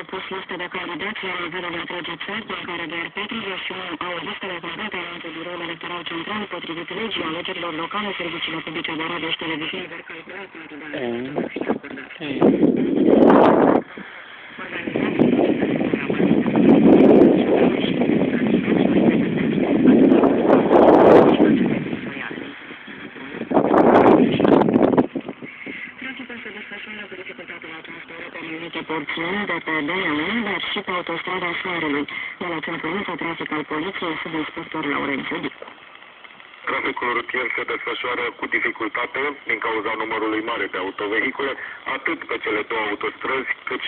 depus listă de candidați la nivelul întregii țări, din care doar 41 au listele complete anunță Biroul Electoral Central, potrivit legii alegerilor locale, serviciile publice de radio și televiziune Traficul se desfășoară cu dificultate la transportul pe anumite porțiuni de pe DM, dar și pe autostrada Soarelui. De la centrul trafic al poliției, subinspector Laurențiu Dicu. Traficul rutier se desfășoară cu dificultate din cauza numărului mare de autovehicule, atât pe cele două autostrăzi, cât și